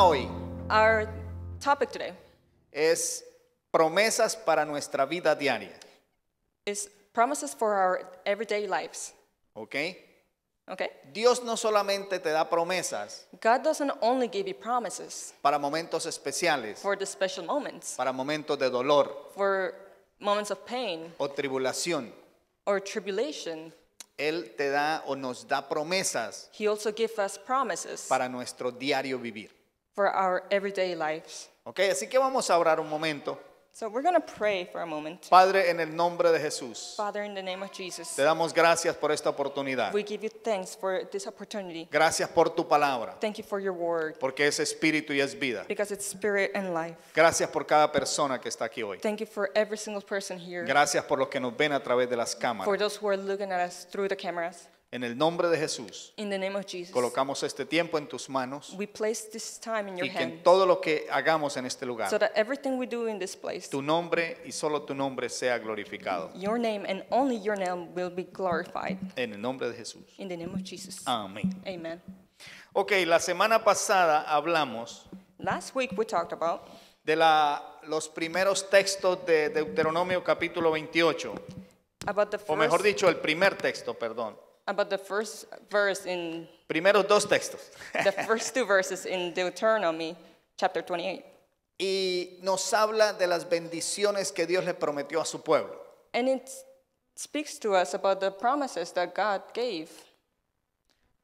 tema hoy Our topic today es promesas para nuestra vida diaria. is promises for our everyday lives. ¿Ok? Okay? Dios no solamente te da promesas God doesn't only give you promises para momentos especiales, for the special moments, para momentos de dolor for moments of pain o tribulación. or tribulation. Él te da o nos da promesas He also gives us promises para nuestro diario vivir. For our everyday lives. ¿Ok? Así que vamos a orar un momento. So we're going to pray for a moment. Padre, en el nombre de Jesús, Father, in the name of Jesus, te damos gracias por esta oportunidad. we give you thanks for this opportunity. Gracias por tu palabra, Thank you for your word porque es espíritu y es vida. because it's spirit and life. Gracias por cada persona que está aquí hoy. Thank you for every single person here, Gracias por los que nos ven a través de las for cámaras. those who are looking at us through the cameras. En el nombre de Jesús, In the name of Jesus, colocamos este tiempo en tus manos we place this time in your y que en hand todo lo que hagamos en este so lugar, that everything we do in this place, tu nombre y solo tu nombre sea glorificado. your name and only your name will be glorified. En el nombre de Jesús. In the name of Jesus. Amén. Amen. Ok, la semana pasada hablamos Last week we talked about de la, los primeros textos de Deuteronomio capítulo 28, about the o mejor dicho, el primer texto, perdón. About the first verse in Primeros dos textos. the first two verses in Deuteronomy chapter 28. y nos habla de las bendiciones que Dios le prometió a su pueblo. And it speaks to us about the promises that God gave,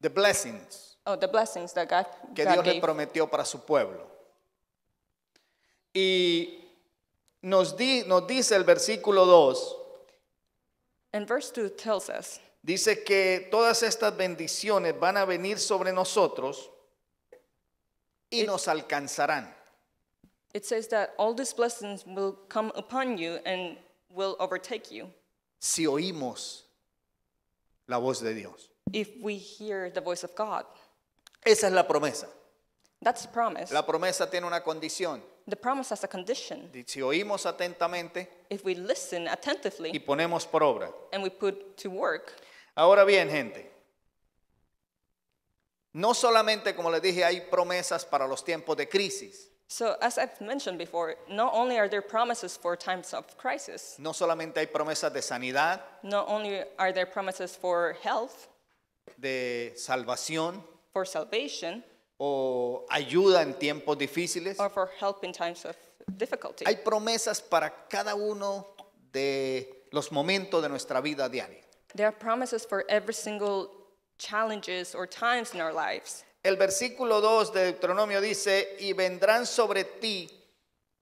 The blessings oh, the blessings that God, que God Dios le gave. prometió para su pueblo. Y nos, di- nos dice el versículo 2, And verse 2 tells us dice que todas estas bendiciones van a venir sobre nosotros y nos alcanzarán. It says that all these blessings will come upon you and will overtake you si oímos la voz de Dios. if we hear the voice of God. Esa es la promesa. That's the promise. La promesa tiene una condición. The promise has a condition. Si oímos atentamente If we listen y attentively ponemos por obra. and we put to work, Ahora bien, gente, no solamente, como les dije, hay promesas para los tiempos de crisis, so as I've mentioned before, not only are there promises for times of crisis, no solamente hay promesas de sanidad, not only are there promises for health, de salvación for salvation, o ayuda en tiempos difíciles, or for help in times of difficulty. hay promesas para cada uno de los momentos de nuestra vida diaria. There are promises for every single challenges or times in our lives. El versículo 2 de Deuteronomio dice, y vendrán sobre ti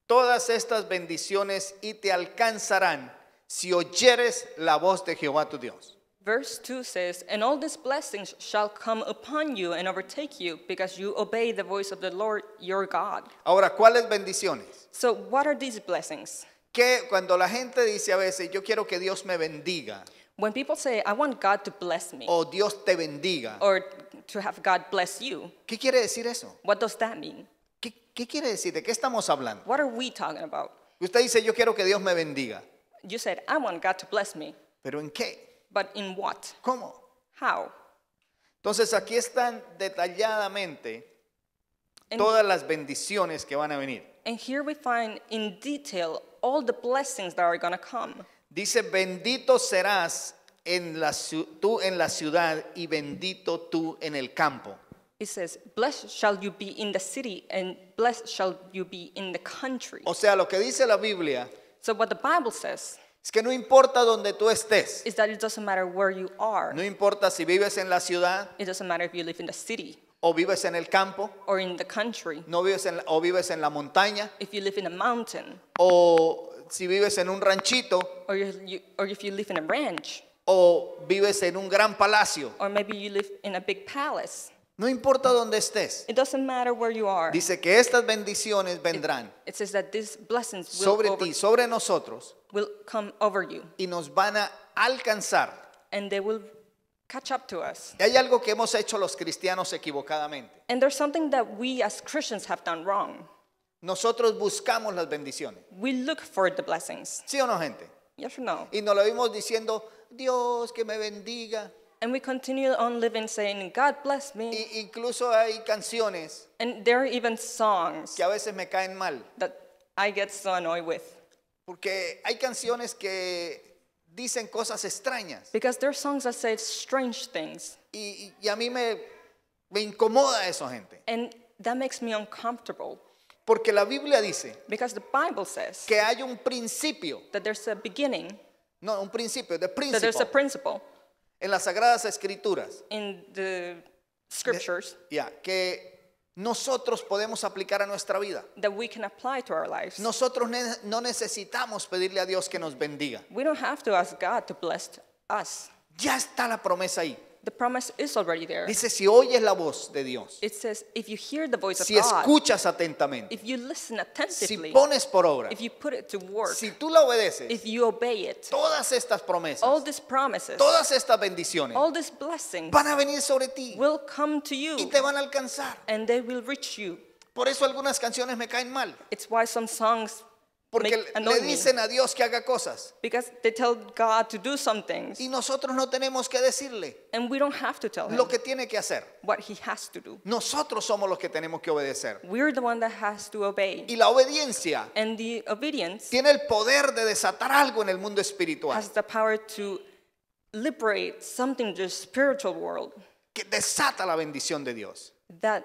todas estas bendiciones y te alcanzarán si oyeres la voz de Jehová tu Dios. Verse 2 says, And all these blessings shall come upon you and overtake you because you obey the voice of the Lord your God. Ahora, ¿cuáles bendiciones? So, what are these blessings? Que cuando la gente dice a veces, yo quiero que Dios me bendiga, When people say, I want God to bless me, o Dios te bendiga, or to have God bless you, ¿qué quiere decir eso? what does that mean? ¿Qué, qué quiere decir? ¿De qué estamos hablando? What are we talking about? Usted dice, yo quiero que Dios me bendiga, You said, I want God to bless me, pero ¿en qué? but in what? ¿Cómo? How? Entonces aquí están detalladamente And, todas las bendiciones que van a venir. and here we find in detail all the blessings that are going to come. Dice, bendito serás en la, ciu- tú en la ciudad y bendito tú en el campo. It says, Blessed shall you be in the city, and blessed shall you be in the country. O sea, lo que dice la Biblia So, what the Bible says es que no importa donde tú estés, is that it doesn't matter where you are, no importa si vives en la ciudad it doesn't matter if you live in the city o vives en el campo, or in the country, no vives en la- o vives en la montaña if you live in a mountain, o si vives en un ranchito or, you, or if you live in a ranch, o vives en un gran palacio. or maybe you live in a big palace. No importa donde estés. It doesn't matter where you are. Dice que estas bendiciones vendrán It says that these blessings will, sobre over- ti, sobre nosotros will come over you, y nos van a alcanzar. and they will catch up to us. Y hay algo que hemos hecho los cristianos equivocadamente. And there's something that we as Christians have done wrong. Nosotros buscamos las bendiciones. We look for the blessings. ¿Sí o no, gente? Yes or no? Y nos lo vimos diciendo, Dios que me bendiga. And we continue on living saying, God bless me. Y incluso hay canciones And there are even songs que a veces me caen mal, that I get so annoyed with. porque hay canciones que dicen cosas extrañas Because there are songs that say strange things. y, y a mí me, me incomoda eso, gente. And that makes me uncomfortable. Porque la Biblia dice Because the Bible says que hay un principio, that there's a beginning, no, un principio, de that there's a principio principle en las Sagradas Escrituras, in the scriptures ya, que nosotros podemos aplicar a nuestra vida. that we can apply to our lives. Nosotros ne- no necesitamos pedirle a Dios que nos bendiga. We don't have to ask God to bless us. Ya está la promesa ahí. The promise is already there. Dice, si oyes la voz de Dios, It says, if you hear the voice of si God, escuchas atentamente, if you listen si attentively, pones por obra, if you put it to work, si tú la obedeces, if you obey it, todas estas all these promises, todas estas bendiciones all these blessings van a venir sobre ti will come to y you te van a alcanzar. and they will reach you. Por eso algunas canciones me caen mal, It's why some songs porque le dicen a Dios que haga cosas Because they tell God to do some things, y nosotros no tenemos que decirle and we don't have to tell him lo que tiene que hacer. what he has to do. Nosotros somos los que tenemos que obedecer. We're the one that has to obey. Y la obediencia And the obedience tiene el poder de desatar algo en el mundo espiritual, has the power to liberate something in the spiritual world que desata la bendición de Dios. that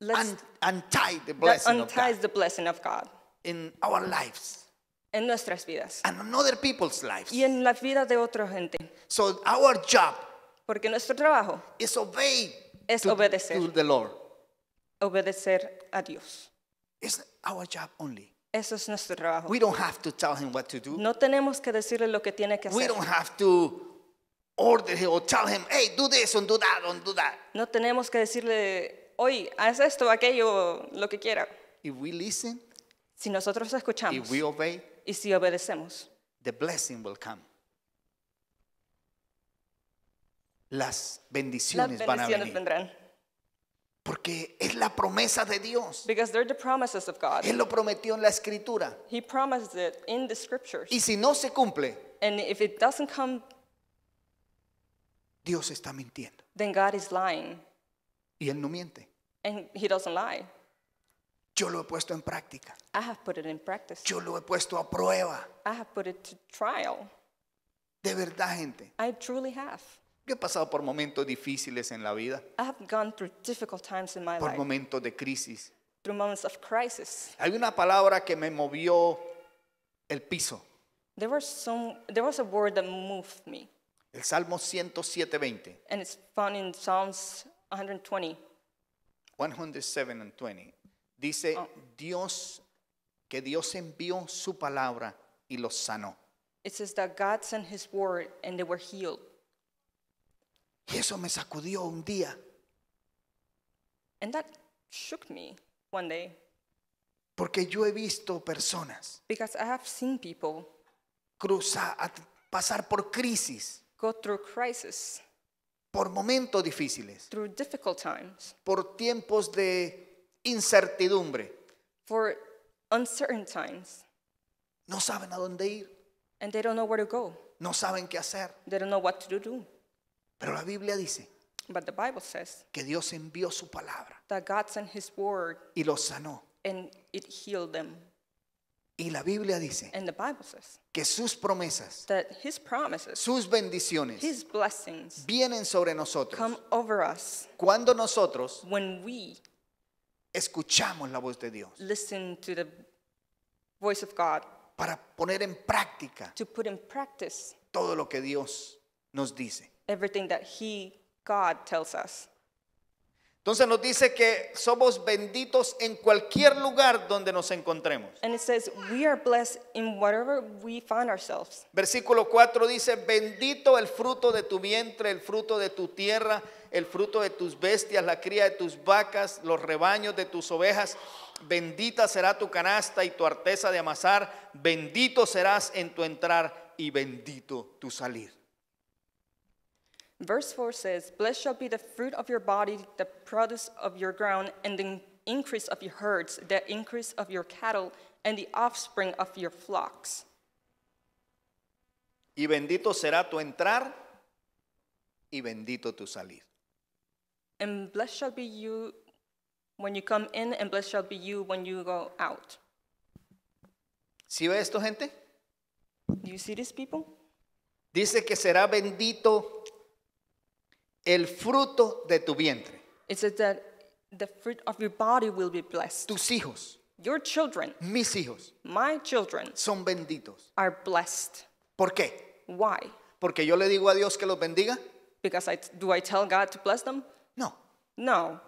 Un- untie the that blessing of unties God the blessing of God in our lives en nuestras vidas and in other people's lives. y en la vida de otra gente. So our job Porque nuestro trabajo is obey Es to, obedecer. to the Lord. obedecer a Dios. It's our job only. Eso es nuestro trabajo. We don't have to tell him what to do. No tenemos que decirle lo que tiene que We hacer. don't have to order him or tell him, hey, do this and do that, don't do that. No tenemos que decirle, hoy haz esto, aquello, lo que quiera. If we listen, Si nosotros escuchamos if we obey, y si obedecemos, the blessing will come. Las las bendiciones van a venir. vendrán. Porque es la promesa de Dios. Because they're the promises of God. Él lo prometió en la escritura. He promised it in the scriptures. Y si no se cumple, And if it doesn't come, Dios está mintiendo. then God is lying. Y Él no miente. And He doesn't lie. Yo lo he puesto en práctica. I have put it in practice. Yo lo he puesto a prueba. I have put it to trial. De verdad, gente. I truly have. Yo he pasado por momentos difíciles en la vida, I have gone through difficult times in my por life, momentos de crisis. through moments of crisis. Hay una palabra que me movió el piso. There was some. There was a word that moved me, El Salmo 107.20. and it's found in Psalms 120. 107 and 20. Dice, Dios, que Dios envió su palabra y los sanó. It says that God sent His word, and they were healed. Y eso me sacudió un día, And that shook me one day porque yo he visto personas because I have seen people cruzar, a- pasar por crisis, go through crisis, por momentos difíciles, through difficult times, por tiempos de incertidumbre. for uncertain times, No saben a dónde ir, and they don't know where to go. no saben qué hacer. They don't know what to do. Pero la Biblia dice But the Bible says que Dios envió su palabra that God sent His word, y los sanó. and it healed them. Y la Biblia dice And the Bible says que sus promesas, that His promises, sus bendiciones His blessings vienen sobre nosotros come over us cuando nosotros when we escuchamos la voz de Dios listen to the voice of God para poner en práctica to put in practice todo lo que Dios nos dice. everything that He, God, tells us. Entonces nos dice que somos benditos en cualquier lugar donde nos encontremos. And it says, we are blessed in whatever we find ourselves. Versículo 4 dice, bendito el fruto de tu vientre, el fruto de tu tierra, el fruto de tus bestias, la cría de tus vacas, los rebaños de tus ovejas. Bendita será tu canasta y tu arteza de amasar. Bendito serás en tu entrar y bendito tu salir. Verse 4 says, Blessed shall be the fruit of your body, the produce of your ground, and the increase of your herds, the increase of your cattle, and the offspring of your flocks. Y bendito será tu entrar y bendito tu salir. And blessed shall be you when you come in, and blessed shall be you when you go out. ¿Sí ve esto, gente? Do you see these people? Dice que será bendito el fruto de tu vientre, It says that the fruit of your body will be blessed. tus hijos, Your children, mis hijos, my children, son benditos. are blessed. ¿Por qué? Why? ¿Porque yo le digo a Dios que los bendiga? Because I, do I tell God to bless them? No, No,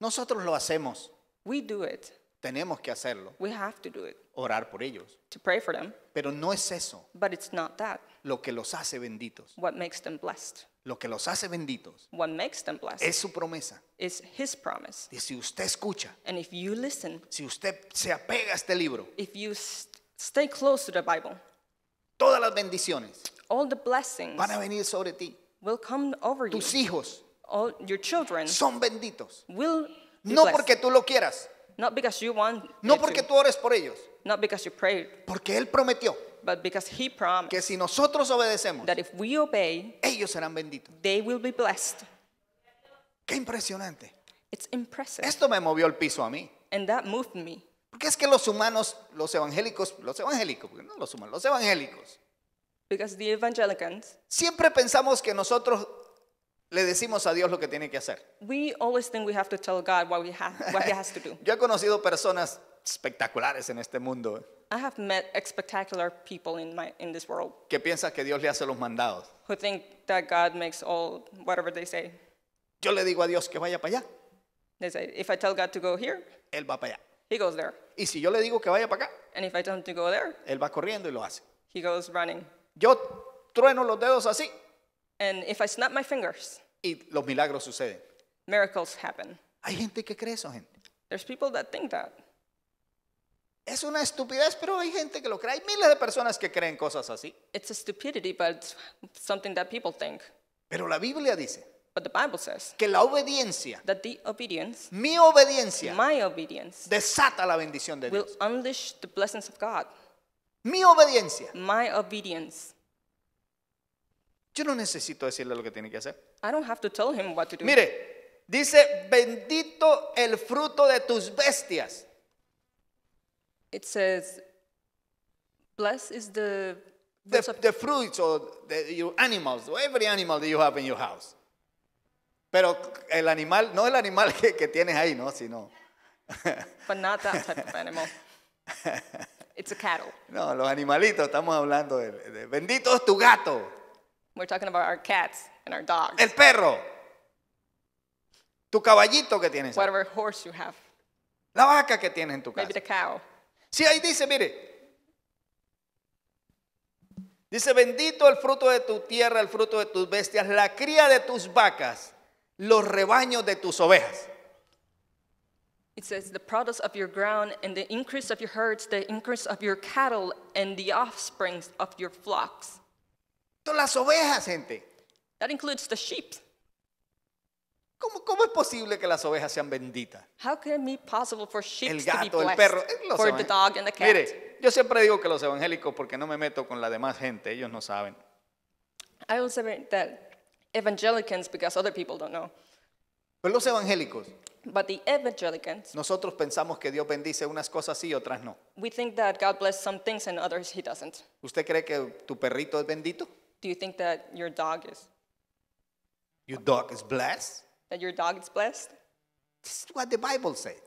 nosotros lo hacemos, we do it. tenemos que hacerlo, We have to do it orar por ellos. to pray for them, Pero no es eso but it's not that. lo que los hace benditos. What makes them blessed? Lo que los hace benditos What makes them blessed es su promesa. is His promise. Y si usted escucha, And if you listen, si usted se apega a este libro, if you st- stay close to the Bible, todas las bendiciones all the blessings van a venir sobre ti. will come over you. Tus hijos All your children son benditos. will be No blessed. porque tú lo quieras, Not because you want no porque to, tú ores por ellos, not because you prayed, porque Él prometió but because He promised que si nosotros obedecemos, that if we obey, ellos serán benditos. they will be blessed. Qué impresionante. It's impressive. Esto me movió el piso a mí. And that moved me. Porque es que los humanos, los evangélicos, los evangélicos, no los humanos, los evangélicos, Because the evangelicans, siempre pensamos que nosotros le decimos a Dios lo que tiene que hacer. we always think we have to tell God what, we ha- what He has to do. Yo he conocido personas espectaculares en este mundo I have met spectacular people in, my, in this world que piensan que Dios le hace los mandados. who think that God makes all whatever they say. Yo le digo a Dios que vaya para allá, They say, if I tell God to go here, Él va para allá. He goes there. Y si yo le digo que vaya para acá, And if I tell Him to go there, Él va corriendo y lo hace. He goes running. Yo trueno los dedos así And if I snap my fingers, y los milagros suceden. miracles happen. Hay gente que cree eso, gente. There's people that think that. Es una estupidez, pero hay gente que lo cree. Hay miles de personas que creen cosas así. It's a stupidity, but it's something that people think. Pero la Biblia dice But the Bible says que la obediencia, that the obedience, mi obediencia, my obedience, desata la bendición de will Dios. unleash the blessings of God. Mi obediencia. My obedience. Yo no necesito decirle lo que tiene que hacer. I don't have to tell him what to do. Mire, dice, bendito el fruto de tus bestias. It says, blessed is the The, fruits of the fruits or the, your animals, or every animal that you have in your house. Pero el animal, no el animal que, que tienes ahí, no, sino, but not that type of animal. It's a cattle. no, los animalitos, estamos hablando de, de bendito es tu gato, We're talking about our cats and our dogs. el perro, tu caballito que tienes, Whatever horse you have. la vaca que tienes en tu Maybe casa. the cow. Sí, ahí dice, mire. Dice, bendito el fruto de tu tierra, el fruto de tus bestias, la cría de tus vacas, los rebaños de tus ovejas. It says, the produce of your ground and the increase of your herds, the increase of your cattle and the offspring of your flocks. Son las ovejas, gente. That includes the sheep. ¿Cómo, cómo es posible que las ovejas sean benditas? How can it be possible for sheep El to be gato, el perro, los for the dog and the cat. Mire, yo siempre digo que los evangélicos, porque no me meto con la demás gente, ellos no saben. I will say that evangelicans, because other people don't know, Pero los evangélicos, but the evangelicans, nosotros pensamos que Dios bendice unas cosas sí y otras no. we think that God bless some things and others He doesn't. ¿Usted cree que tu perrito es bendito? Do you think that your dog is? Your dog is blessed? That your dog is blessed? This is what the Bible says.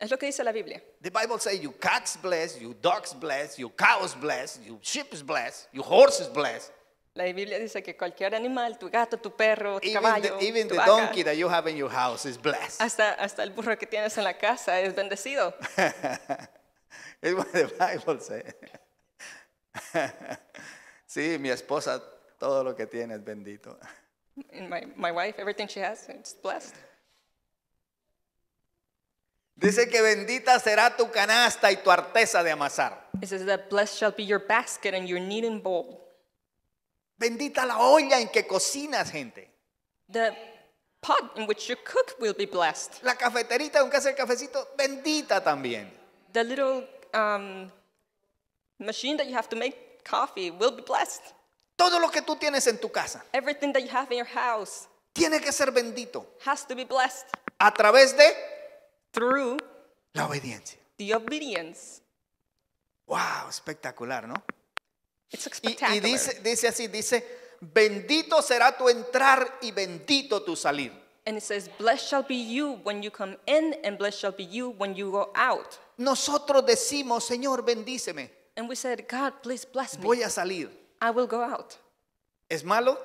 Es lo que dice la Biblia. The Bible says your cat's blessed, your dog's blessed, your cow's blessed, your sheep is blessed, your horse is blessed. La Biblia dice que cualquier animal, tu gato, tu perro, tu Even caballo, the, even tu the vaca, donkey that you have in your house is blessed. hasta, hasta el burro que tienes en la casa es bendecido. It's what the Bible says. sí, mi esposa, todo lo que tiene es bendito. And my, my wife, everything she has, it's blessed. Dice que bendita será tu canasta y tu arteza de amasar. It says that blessed shall be your basket and your kneading bowl. Bendita la olla en que cocinas, gente. The pot in which you cook will be blessed. La cafeterita con que hace el cafecito, bendita también. The little um, machine that you have to make coffee will be blessed. Todo lo que tú tienes en tu casa Everything that you have in your house tiene que ser bendito has to be blessed a través de through la obediencia. the obedience. Wow, espectacular, ¿no? It's Y, spectacular. y dice, dice así, dice, bendito será tu entrar y bendito tu salir. And it says, Blessed shall be you when you come in, and blessed shall be you when you go out. Nosotros decimos, Señor, bendíceme, And we said, God, please bless me. voy a salir. I will go out. ¿Es malo?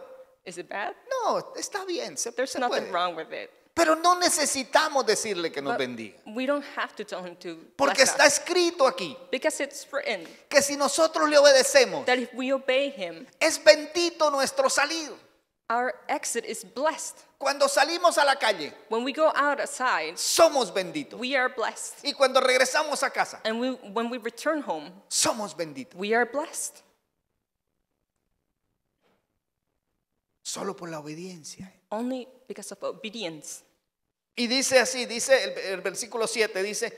Is it bad? No, está bien, se, There's se nothing puede. wrong with it. Pero no necesitamos decirle que nos But bendiga. we don't have to tell him to Porque bless está us. escrito aquí Because it's written que si nosotros le obedecemos, that if we obey him, es bendito nuestro salir. Our exit is blessed. Cuando salimos a la calle, When we go outside, somos benditos. we are blessed. Y cuando regresamos a casa, And we, when we return home, somos benditos. we are blessed. Solo por la obediencia. Only because of obedience. Y dice así, dice el, el versículo 7, dice,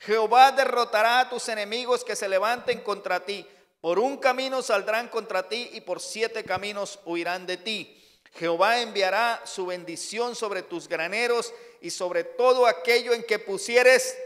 Jehová derrotará a tus enemigos que se levanten contra ti. Por un camino saldrán contra ti y por siete caminos huirán de ti. Jehová enviará su bendición sobre tus graneros y sobre todo aquello en que pusieres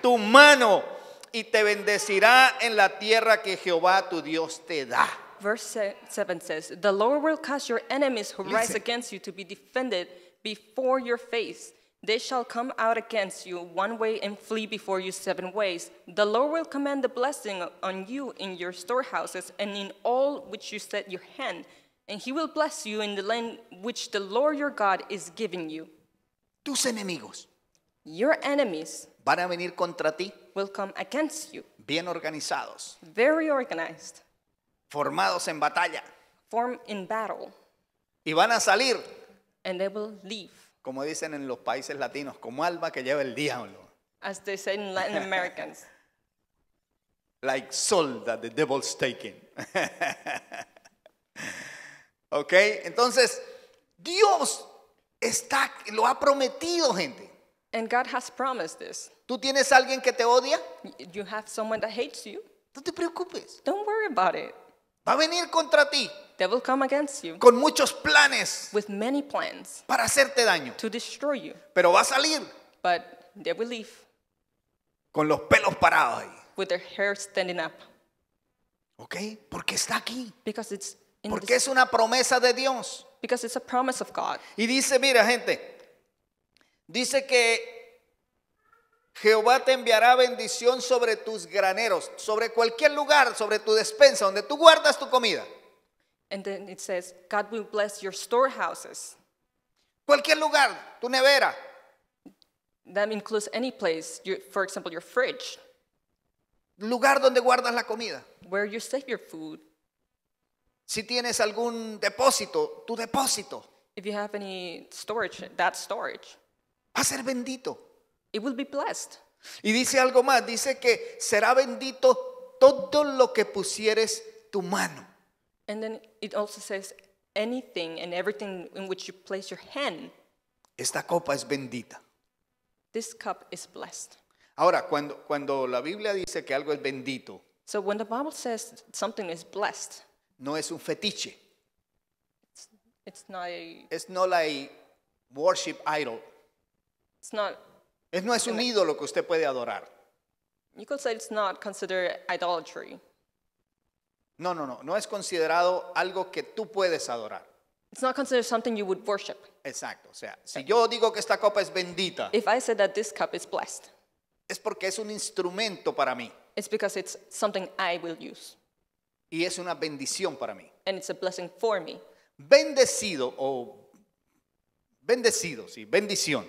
tu mano y te bendecirá en la tierra que Jehová tu Dios te da. Verse 7 says, The Lord will cause your enemies who rise Listen. against you to be defended before your face. They shall come out against you one way and flee before you seven ways. The Lord will command the blessing on you in your storehouses and in all which you set your hand. And he will bless you in the land which the Lord your God is giving you. Tus enemigos Your enemies van a venir contra ti will come against you, bien organizados, very organized, formados en batalla formed in battle, y van a salir and they will leave. como dicen en los países latinos, como alma que lleva el diablo. As they say in Latin Americans. Like soul that the devil's taking. ok, entonces Dios está, lo ha prometido, gente. And God has promised this. ¿Tú tienes alguien que te odia? You have someone that hates you. No te preocupes. Don't worry about it. Va a venir contra ti They will come against you con muchos planes with many plans para hacerte daño. to destroy you, Pero va a salir but they will leave con los pelos parados ahí. with their hair standing up ¿Ok? Porque está aquí. because it's Porque es una promesa de Dios. because it's a promise of God. Y dice, mira gente, dice que Jehová te enviará bendición sobre tus graneros, sobre cualquier lugar, sobre tu despensa, donde tú guardas tu comida. And then it says, God will bless your storehouses. Cualquier lugar, tu nevera, That includes any place, your, for example, your fridge, lugar donde guardas la comida. where you save your food. Si tienes algún depósito, tu depósito If you have any storage, that storage, va a ser bendito. it will be blessed. Y dice algo más, dice que será bendito todo lo que pusieres tu mano. And then it also says, anything and everything in which you place your hand, Esta copa es bendita. this cup is blessed. Ahora, cuando, cuando la Biblia dice que algo es bendito, So when the Bible says something is blessed, no es un fetiche. it's not a, Es no like worship idol. it's not, Es no es un ídolo que usted puede adorar. you could say it's not considered idolatry. No, no, no. No es considerado algo que tú puedes adorar. It's not considered something you would worship. Exacto. O sea, si yo digo que esta copa es bendita, If I said that this cup is blessed, es porque es un instrumento para mí it's because it's something I will use. Y es una bendición para mí. And it's a blessing for me. Bendecido o bendecido, sí, bendición,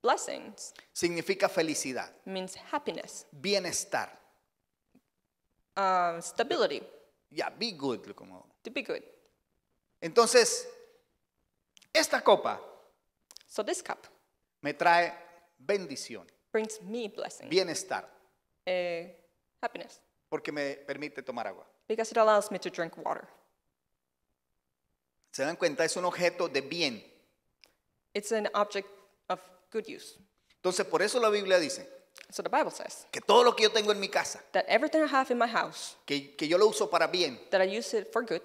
Blessings significa felicidad, means happiness, bienestar. uh, stability, Ya, be good. Como. to be good. Entonces, esta copa So this cup me trae bendición, brings me blessing, bienestar, uh, happiness, porque me permite tomar agua. Because it allows me to drink water. ¿Se dan cuenta? Es un objeto de bien. It's an object of good use. Entonces, por eso la Biblia dice So the Bible says que todo lo que yo tengo en mi casa, that everything I have in my house, que, que yo lo uso para bien, that I use it for good,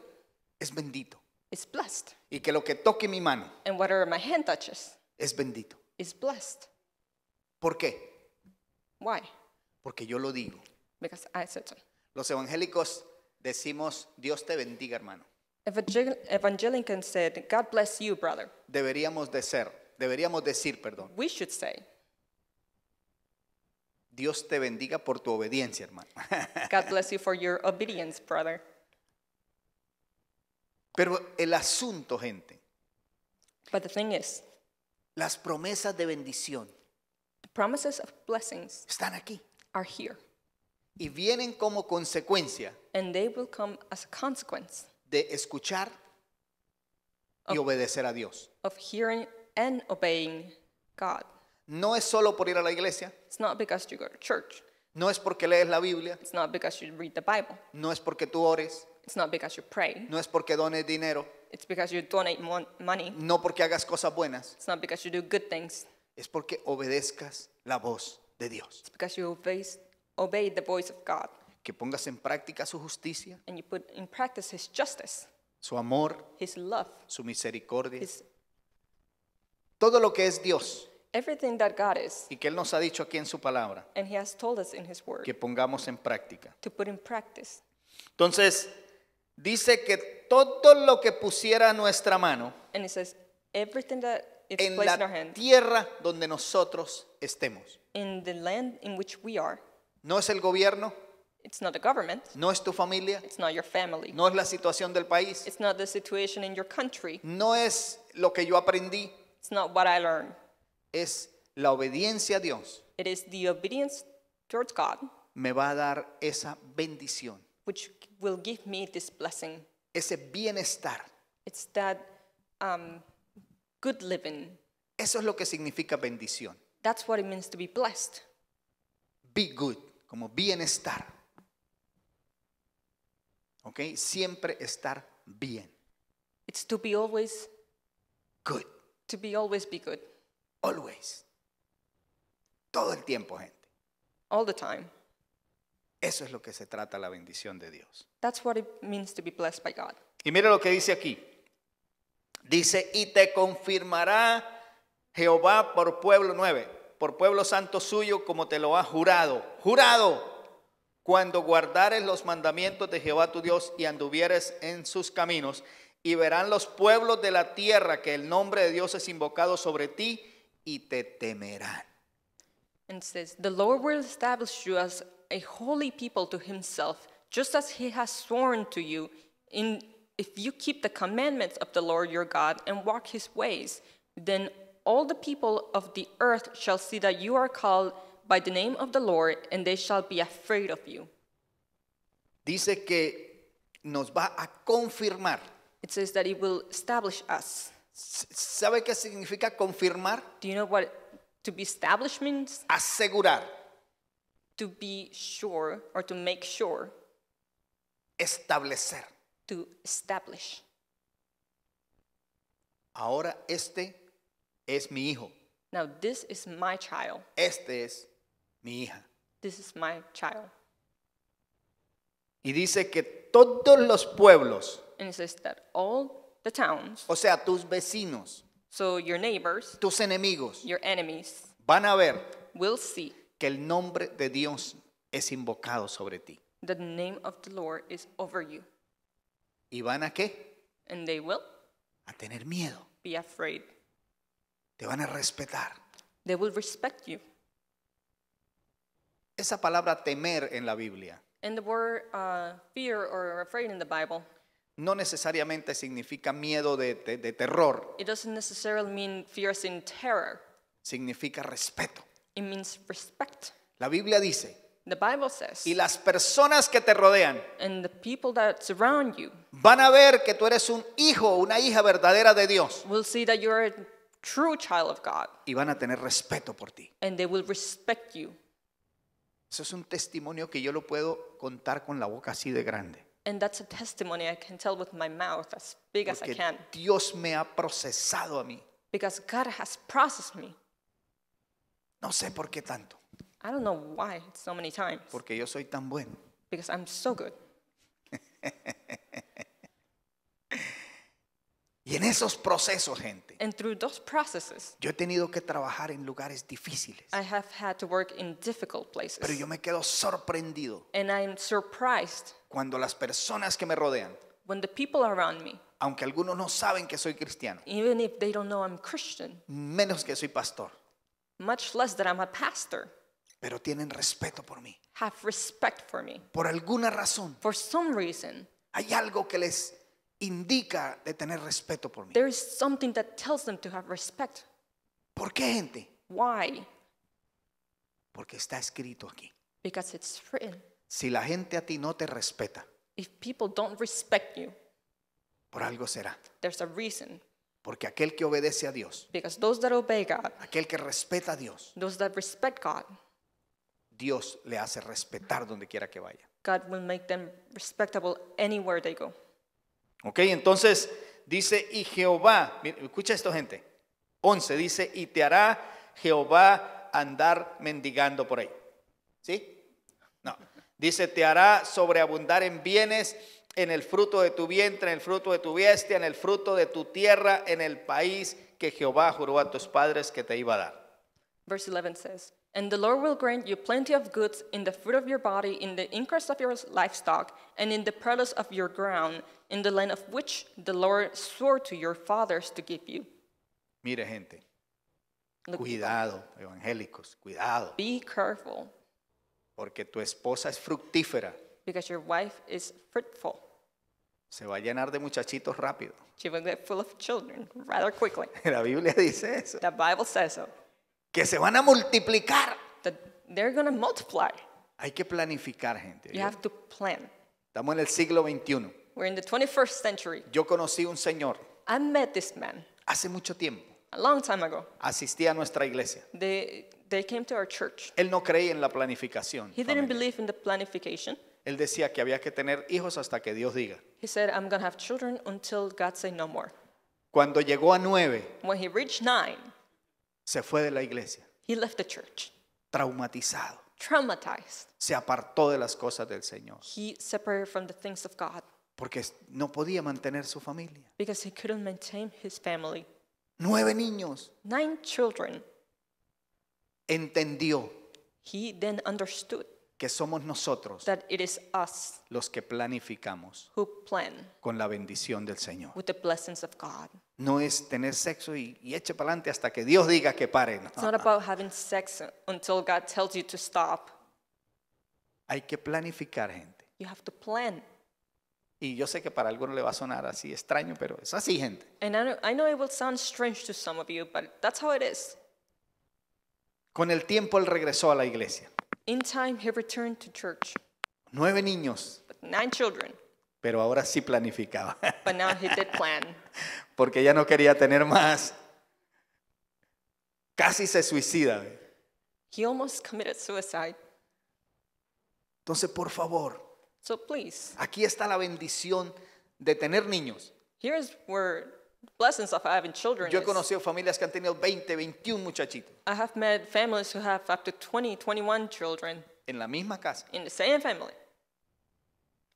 es bendito. is blessed. Y que lo que toque mi mano And whatever my hand touches es bendito. is blessed. ¿Por qué? Why? Porque yo lo digo. Because I said so. Los evangélicos decimos, Dios te bendiga, hermano. Evangel- Evangelicans said, God bless you, brother. Deberíamos de ser, deberíamos decir, perdón, We should say, Dios te bendiga por tu obediencia, hermano. God bless you for your obedience, brother. Pero el asunto, gente, But the thing is, las promesas de bendición the promises of blessings están aquí are here, y vienen como consecuencia and they will come as a consequence de escuchar y obedecer a Dios. of hearing and obeying God. No es solo por ir a la iglesia, It's not because you go to church, no es porque lees la Biblia, it's not because you read the Bible, no es porque tú ores, it's not because you pray, no es porque dones dinero, it's because you donate mon- money, no porque hagas cosas buenas, it's not because you do good things, es porque obedezcas la voz de Dios. it's because you obey, obey the voice of God Que pongas en práctica su justicia, and you put in practice His justice, su amor, His love, su misericordia, His todo lo que es Dios everything that God is. y que Él nos ha dicho aquí en su palabra, And He has told us in His Word que pongamos en práctica. to put in practice. Entonces, dice que todo lo que pusiera nuestra mano And He says, everything that is en placed in our la hand, tierra donde nosotros estemos. in the land in which we are, No es el gobierno, it's not the government, no es tu familia, it's not your family, no es la situación del país, it's not the situation in your country, no es lo que yo aprendí, it's not what I learned. es la obediencia a Dios. It is the obedience towards God Me va a dar esa bendición, which will give me this blessing. ese bienestar. It's that um, good living. Eso es lo que significa bendición. That's what it means to be blessed. Be good, como bienestar. ¿Ok? Siempre estar bien. It's to be always, Good. to be always be good, Always. Todo el tiempo, gente. all the time. Eso es lo que se trata la bendición de Dios. That's what it means to be blessed by God. Y mire lo que dice aquí. Dice, y te confirmará Jehová por pueblo nueve, por pueblo santo suyo, como te lo ha jurado. Jurado. Cuando guardares los mandamientos de Jehová tu Dios y anduvieres en sus caminos, y verán los pueblos de la tierra que el nombre de Dios es invocado sobre ti, y te temerán. And says, The Lord will establish you as a holy people to himself, just as he has sworn to you, in if you keep the commandments of the Lord your God and walk his ways, then all the people of the earth shall see that you are called by the name of the Lord, and they shall be afraid of you. Dice que nos va a confirmar. It says that it will establish us. ¿Sabe qué significa confirmar? Do you know what to be established means? Asegurar. To be sure or to make sure, establecer. to establish. Ahora este es mi hijo, Now, this is my child. este es mi hija. This is my child. Y dice que todos los pueblos, And it says that all the towns, o sea, tus vecinos, so your neighbors, tus enemigos, your enemies, van a ver will see que el nombre de Dios es invocado sobre ti. that the name of the Lord is over you. ¿Y van a qué? And they will A tener miedo. be afraid. Te van a respetar. They will respect you. Esa palabra temer en la Biblia And the word uh, fear or afraid in the Bible, no necesariamente significa miedo de, de- de terror, it doesn't necessarily mean fear as in terror. significa respeto. It means respect. La Biblia dice, The Bible says, y las personas que te rodean and the people that surround you van a ver que tú eres un hijo, una hija verdadera de Dios will see that you're a true child of God, y van a tener respeto por ti. and they will respect you. Eso es un testimonio que yo lo puedo contar con la boca así de grande. And that's a testimony I can tell with my mouth as big as I Porque can. Dios me ha procesado a mí. Because God has processed me. No sé por qué tanto, I don't know why so many times. porque yo soy tan bueno. Because I'm so good. Y en esos procesos, gente, And through those processes, yo he tenido que trabajar en lugares difíciles. I have had to work in difficult places. Pero yo me quedo sorprendido And I'm surprised cuando las personas que me rodean, when the people around me, aunque algunos no saben que soy cristiano, even if they don't know I'm Christian, menos que soy pastor, much less that I'm a pastor, pero tienen respeto por mí. have respect for me. Por alguna razón, For some reason, hay algo que les indica de tener respeto por mí. there is something that tells them to have respect. ¿Por qué, gente? Why? Porque está escrito aquí. Because it's written. Si la gente a ti no te respeta, If people don't respect you, por algo será. there's a reason. Porque aquel que obedece a Dios, Because those that obey God, aquel que respeta a Dios, those that respect God, Dios le hace respetar donde quiera que vaya. God will make them respectable anywhere they go. Ok, entonces dice, y Jehová, escucha esto gente, 11 dice, y te hará Jehová andar mendigando por ahí. ¿Sí? No. Dice, te hará sobreabundar en bienes, en el fruto de tu vientre, en el fruto de tu bestia, en el fruto de tu tierra, en el país que Jehová juró a tus padres que te iba a dar. Verse 11 says, And the Lord will grant you plenty of goods in the fruit of your body, in the increase of your livestock, and in the produce of your ground, in the land of which the Lord swore to your fathers to give you. Mire gente, Look, cuidado, evangélicos, cuidado, be careful, porque tu esposa es fructífera, because your wife is fruitful. se va a llenar de muchachitos rápido. She will get full of children rather quickly. La Biblia dice eso, The Bible says so. Que se van a multiplicar. That they're to multiply. Hay que planificar, gente. You have to plan. Estamos en el siglo XXI. We're in the 21st century. Yo conocí un señor I met this man hace mucho tiempo. a long time ago. Asistía a nuestra iglesia. They, they came to our church. Él no creía en la planificación. He didn't believe in the planification. Él decía que había que tener hijos hasta que Dios diga. He said, I'm to have children until God say no more. Cuando llegó a nueve, When he reached nine, se fue de la iglesia, he left the church, traumatizado. traumatized. Se apartó de las cosas del Señor, He separated from the things of God porque no podía mantener su familia. because he couldn't maintain his family. Nueve niños. Nine children. Entendió He then understood que somos nosotros that it is us los que planificamos who plan con la bendición del Señor. with the blessings of God. No es tener sexo y, y eche para adelante hasta que Dios diga que pare. no. It's not about having sex until God tells you to stop. Hay que planificar, gente. You have to plan. Y yo sé que para algunos le va a sonar así extraño, pero es así, gente. And I know, I know it will sound strange to some of you, but that's how it is. Con el tiempo él regresó a la iglesia. In time, he returned to church, Nueve niños, but nine children. Pero ahora sí planificaba, But now he did plan porque ya no quería tener más. Casi se suicida. he almost committed suicide. Entonces, por favor, So please, aquí está la bendición de tener niños. here's where blessings of having children Yo he conocido familias que han tenido 20, 21 muchachitos I have met families who have up to 20, 21 children en la misma casa. in the same family,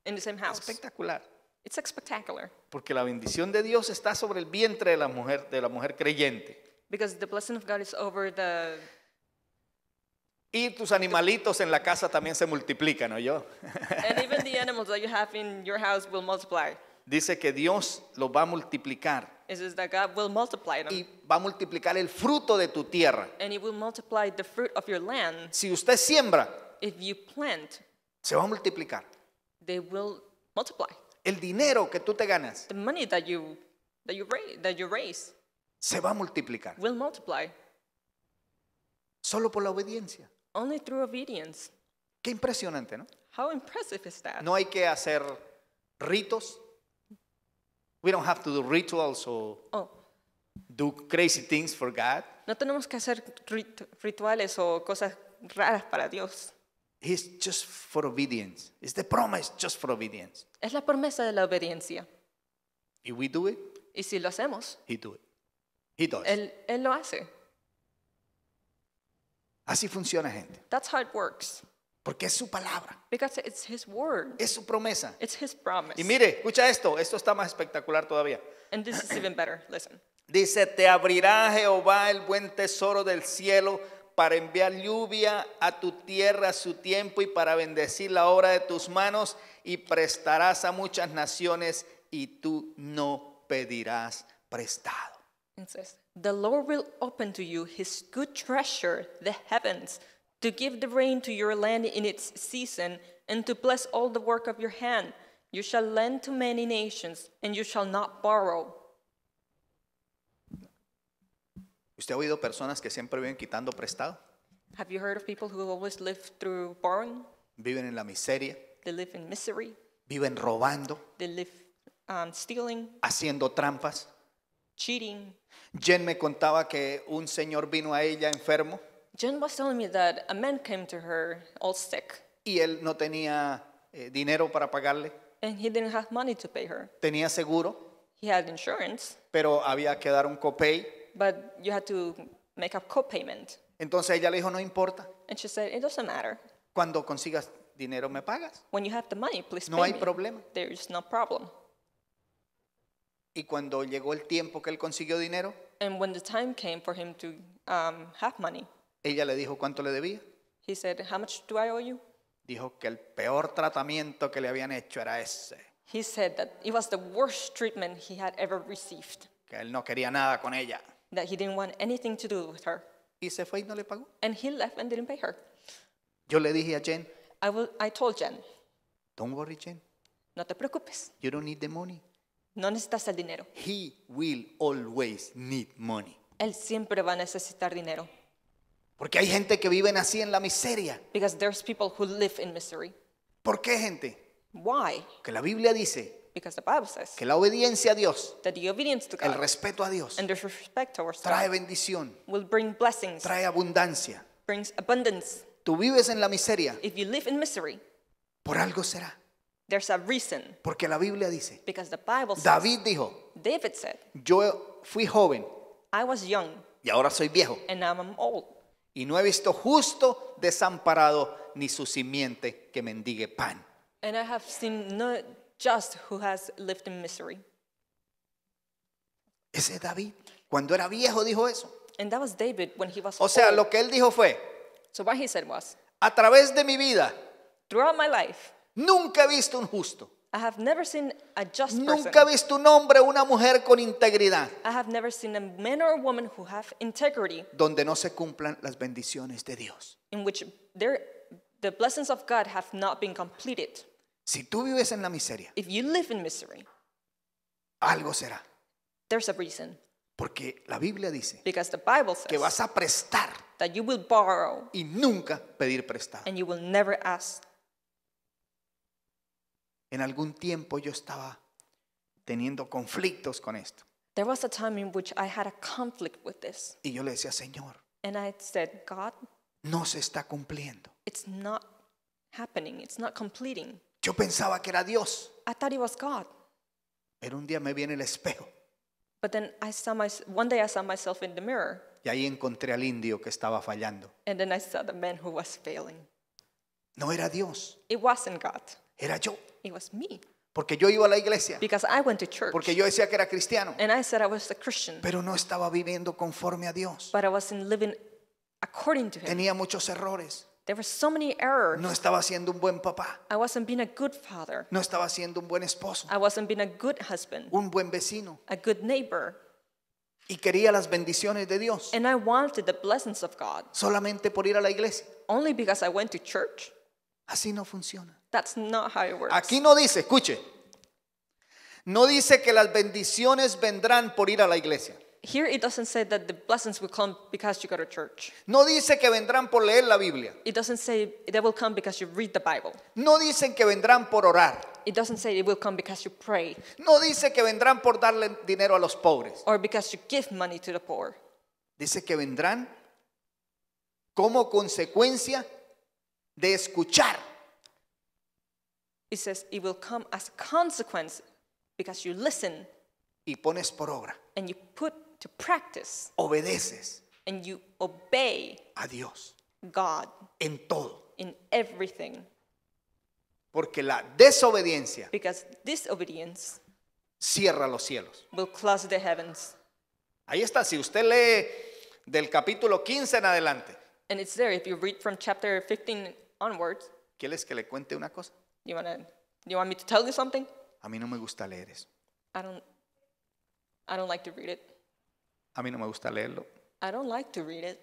in the same house. Espectacular. It's spectacular Porque la bendición de Dios está sobre el vientre de la mujer, de la mujer creyente. because the blessing of God is over the Y tus animalitos en la casa también se multiplican, ¿no yo? and even the animals that you have in your house will multiply. Dice que Dios los va a multiplicar It says that God will multiply them y va a multiplicar el fruto de tu tierra. and He will multiply the fruit of your land. Si usted siembra, If you plant, se va a multiplicar. They will multiply. El dinero que tú te ganas The money that you that you raise, that you raise se va a multiplicar. will multiply Solo por la obediencia. only through obedience. Qué impresionante, ¿no? How impressive is that? No hay que hacer ritos. We don't have to do rituals or Oh, do crazy things for God. no tenemos que hacer rit- rituales o cosas raras para Dios. It's just for obedience. It's the promise just for obedience. Es la promesa de la obediencia. If we do it, Y si lo hacemos, he do it. He does. Él, él lo hace. Así funciona, gente. That's how it works. Porque es su palabra, because it's His word, es su promesa. it's His promise. Y mire, escucha esto, esto está más espectacular todavía. And this is even better. Listen. Dice, te abrirá Jehová el buen tesoro del cielo para enviar lluvia a tu tierra a su tiempo y para bendecir la obra de tus manos y prestarás a muchas naciones y tú no pedirás prestado. It The Lord will open to you his good treasure, the heavens, to give the rain to your land in its season, and to bless all the work of your hand. You shall lend to many nations, and you shall not borrow. ¿Usted ha oído personas que siempre viven quitando prestado? Have you heard of people who always live through borrowing? Viven en la miseria, They live in misery, viven robando, they live um, stealing, haciendo trampas. cheating. Jen me contaba que un señor vino a ella enfermo Jen was telling me that a man came to her all sick, y él no tenía eh, dinero para pagarle, and he didn't have money to pay her. tenía seguro, He had insurance, pero había que dar un copay. But you had to make a co-payment. Entonces ella le dijo, no importa, And she said, It doesn't matter. cuando consigas dinero me pagas. When you have the money, please No pay hay me. problema. There is no problem. Y cuando llegó el tiempo que él consiguió dinero, And when the time came for him to um, have money, ella le dijo cuánto le debía. he said, How much do I owe you? Dijo que el peor tratamiento que le habían hecho era ese, He said that it was the worst treatment he had ever received, que él no quería nada con ella. That he didn't want anything to do with her. Y se fue y no le pagó. And he left and didn't pay her. Yo le dije a Jen, I, will, I told Jen, don't worry Jen, No te preocupes, you don't need the money. no necesitas el dinero. He will always need money. Él siempre va a necesitar dinero. Porque hay gente que viven así en la miseria. Because there's people who live in misery. ¿Por qué gente? Why? Que la Biblia dice Because the Bible says que la obediencia a Dios, that the obedience to el respeto a Dios, and the respect towards trae God bendición, will bring blessings, trae abundancia. brings abundance. Tú vives en la miseria, If you live in misery, por algo será. there's a reason. Porque la Biblia dice, Because the Bible says, David dijo, David said, yo fui joven I was young y ahora soy viejo and now I'm old. y no he visto justo desamparado ni su simiente que mendigue pan. And I have seen no just who has lived in misery. Ese es David. Cuando era viejo dijo eso. And that was David when he was O sea, old. lo que él dijo fue, So what he said was, a través de mi vida throughout my life, nunca he visto un justo. I have never seen a just person. Nunca he visto un hombre o una mujer con integridad I have never seen a man or a woman who have integrity donde no se cumplan las bendiciones de Dios. in which their, the blessings of God have not been completed. Si tú vives en la miseria, If you live in misery, algo será. there's a reason. Porque la Biblia dice Because the Bible que says vas a prestar that you will borrow y nunca pedir prestado. and you will never ask. En algún tiempo yo estaba teniendo conflictos con esto. There was a time in which I had a conflict with this. Y yo le decía, Señor, And I said, God, no se está cumpliendo. it's not happening. It's not completing. Yo pensaba que era Dios, I thought it was God. pero un día me viene el espejo But then I saw my, one day I saw myself in the mirror y ahí encontré al indio que estaba fallando. and then I saw the man who was failing. No era Dios, It wasn't God. era yo. It was me. Porque yo iba a la iglesia, Because I went to church porque yo decía que era cristiano, and I said I was a Christian, pero no estaba viviendo conforme a Dios. but I wasn't living according to Him. Tenía muchos errores, There were so many errors. no estaba siendo un buen papá, I wasn't being a good father. no estaba siendo un buen esposo, I wasn't being a good husband, un buen vecino. a good neighbor. Y quería las bendiciones de Dios And I wanted the blessings of God solamente por ir a la iglesia. only because I went to church. Así no funciona. That's not how it works. Aquí no dice, escuche, no dice que las bendiciones vendrán por ir a la iglesia. Here it doesn't say that the blessings will come because you go to church. No dice que vendrán por leer la Biblia. It doesn't say they will come because you read the Bible. No dicen que vendrán por orar. It doesn't say it will come because you pray No dice que vendrán por darle dinero a los pobres. or because you give money to the poor. Dice que vendrán como consecuencia de escuchar. It says it will come as a consequence because you listen y pones por obra. and you put to practice Obedeces and you obey a Dios God en todo. in everything. Porque la desobediencia Because disobedience cierra los cielos. will close the heavens. Ahí está, si usted lee del capítulo 15 en adelante, And it's there if you read from chapter 15 onwards. ¿quieres que le cuente una cosa? You wanna you want me to tell you something? A mí no me gusta leer eso. I don't I don't like to read it. A mí no me gusta leerlo I don't like to read it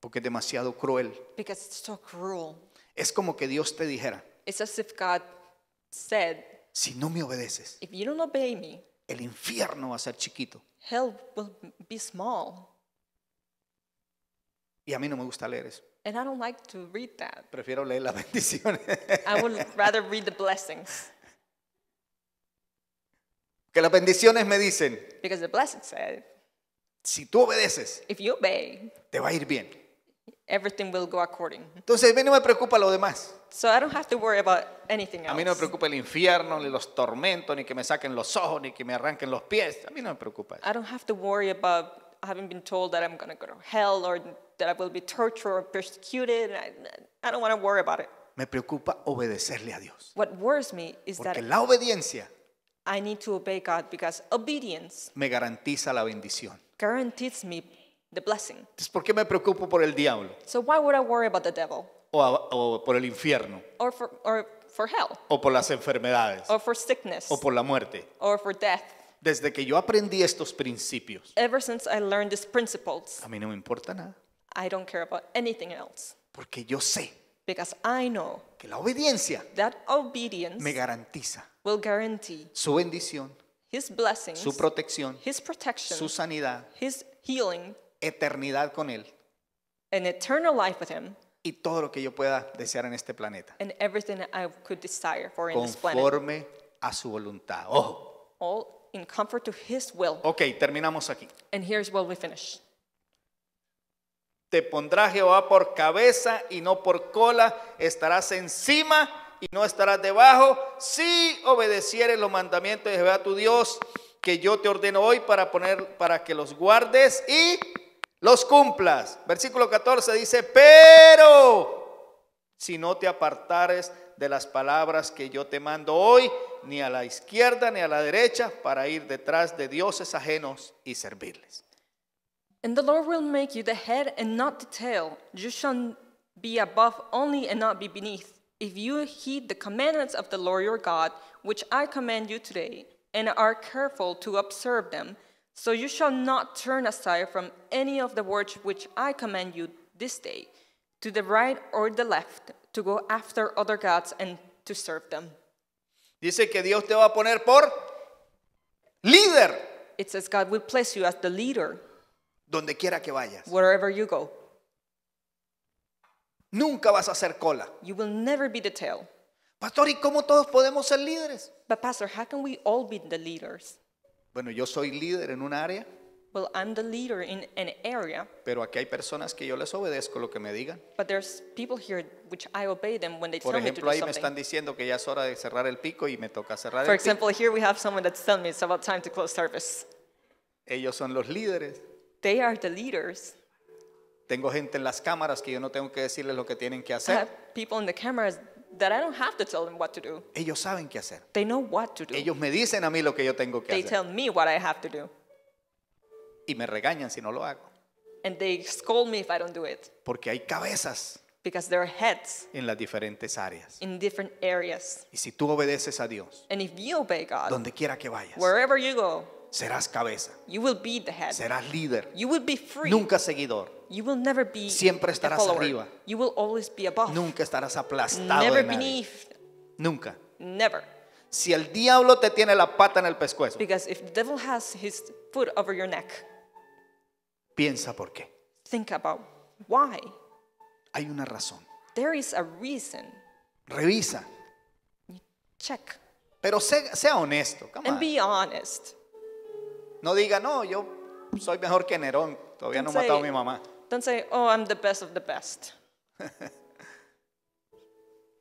porque es demasiado cruel. because it's so cruel. Es como que Dios te dijera, It's as if God said, si no me obedeces, if you don't obey me, el infierno va a ser chiquito. hell will be small. Y a mí no me gusta leer eso. And I don't like to read that. Prefiero leer las bendiciones. I would rather read the blessings que las bendiciones me dicen, because the blessings said, si tú obedeces, if you obey, te va a ir bien. everything will go according. Entonces a mí no me preocupa lo demás. So I don't have to worry about anything A mí no me else. preocupa el infierno, ni los tormentos, ni que me saquen los ojos, ni que me arranquen los pies. A mí no me preocupa eso. I don't have to worry about having been told that I'm going to go to hell or that I will be tortured or persecuted. I, I don't want to worry about it. Me preocupa obedecerle a Dios. What worries me is that Porque la obediencia I need to obey God because obedience me garantiza la bendición. Guarantees me the blessing. Entonces, ¿por qué me preocupo por el diablo? So why would I worry about the devil O, a- o por el infierno? or for, or for hell ¿O por las enfermedades? or for sickness ¿O por la muerte? or for death? Desde que yo aprendí estos principios, Ever since I learned these principles, a mí no me importa nada. I don't care about anything else Porque yo sé because I know que la obediencia that obedience me garantiza will guarantee su bendición, His blessings, su protección, His protection, su sanidad, His healing, eternidad con Él an eternal life with Him, y todo lo que yo pueda desear en este planeta, and everything I could desire for in this planet, conforme a su voluntad. Ojo. all in comfort to His will. Ok, terminamos aquí. And here's where we finish. Te pondrá Jehová por cabeza y no por cola, estarás encima y no estarás debajo, si obedecieres los mandamientos de Jehová tu Dios, que yo te ordeno hoy para poner para que los guardes y los cumplas. Versículo 14 dice, "Pero si no te apartares de las palabras que yo te mando hoy, ni a la izquierda ni a la derecha, para ir detrás de dioses ajenos y servirles." And the Lord will make you the head and not the tail. You shall be above only and not be beneath. If you heed the commandments of the Lord your God, which I command you today, and are careful to observe them, so you shall not turn aside from any of the words which I command you this day, to the right or the left, to go after other gods and to serve them. Dice que Dios te va a poner por líder It says God will place you as the leader donde quiera que vayas. wherever you go. Nunca vas a hacer cola. You will never be the tail. Pastor, ¿y cómo todos podemos ser líderes? But, Pastor, how can we all be the leaders? Bueno, yo soy líder en un área, Well, I'm the leader in an area, pero aquí hay personas que yo les obedezco lo que me digan. but there's people here which I obey them when they Por tell me to ejemplo, do ahí me están something. diciendo que ya es hora de cerrar el pico y me toca cerrar For el pico. example, here we have someone that's telling me it's about time to close service. Ellos son los líderes. They are the leaders. Tengo gente en las cámaras que yo no tengo que decirles lo que tienen que I hacer. have people in the cameras that I don't have to tell them what to do. Ellos saben qué hacer. They know what to do. Ellos me dicen a mí lo que yo tengo que They hacer. tell me what I have to do. Y me regañan si no lo hago. And they scold me if I don't do it Porque hay cabezas because there are heads en las diferentes áreas. in different areas. Y si tú obedeces a Dios, And if you obey God, donde quiera que vayas, wherever you go, serás cabeza, you will be the head. serás líder, You will be free. nunca seguidor, You will never be Siempre a estarás follower. arriba. You will always be above. nunca estarás aplastado never de nadie. beneath. Nunca. Never. Si el diablo te tiene la pata en el pescuezo, Because if the devil has his foot over your neck, piensa por qué. think about why. Hay una razón. There is a reason. Revisa, Check pero sé- sea honesto. come and on. be honest. No diga, no, yo soy mejor que Nerón, todavía no he matado a mi mamá. Don't say, "Oh, I'm the best of the best."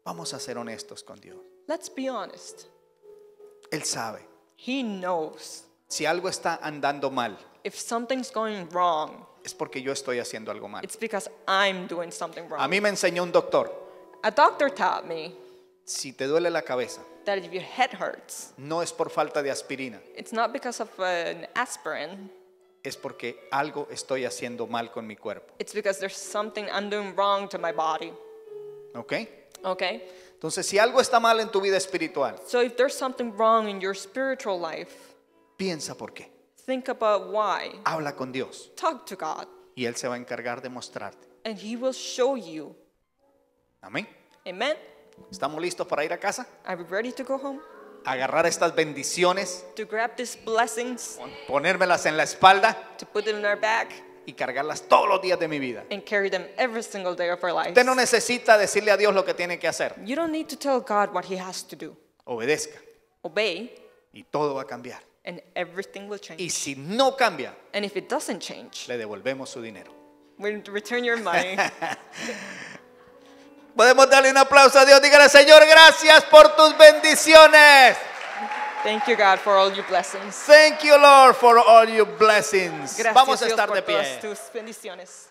Vamos a ser honestos con Dios. Let's be honest. Él sabe. He knows Si algo está andando mal, if something's going wrong. es porque yo estoy haciendo algo mal. It's because I'm doing something A wrong. mí me enseñó un doctor, A doctor taught me si te duele la cabeza, that if your head hurts, no es por falta de aspirina, it's not because of an aspirin, es porque algo estoy haciendo mal con mi cuerpo. it's because there's something I'm doing wrong to my body. ¿Ok? Okay? Entonces, si algo está mal en tu vida espiritual, So if there's something wrong in your spiritual life, piensa por qué. think about why. Habla con Dios Talk to God, y Él se va a encargar de mostrarte. and He will show you. Amén. Amen? ¿Estamos listos para ir a casa? Are we ready to go home? Agarrar estas bendiciones, To grab these blessings, ponérmelas en la espalda to put them in our bag, y cargarlas todos los días de mi vida. and carry them every single day of our lives. Usted no necesita decirle a Dios lo que tiene que hacer. You don't need to tell God what He has to do. Obedezca Obey, y todo va a cambiar. and everything will change. Y si no cambia, And if it doesn't change, le devolvemos su dinero. we'll return your money. Podemos darle un aplauso a Dios. Dígale, Señor, gracias por tus bendiciones. Thank you, God, for all your blessings. Thank you, Lord, for all your blessings. Gracias, Vamos a Dios, estar por de todas pie. tus bendiciones.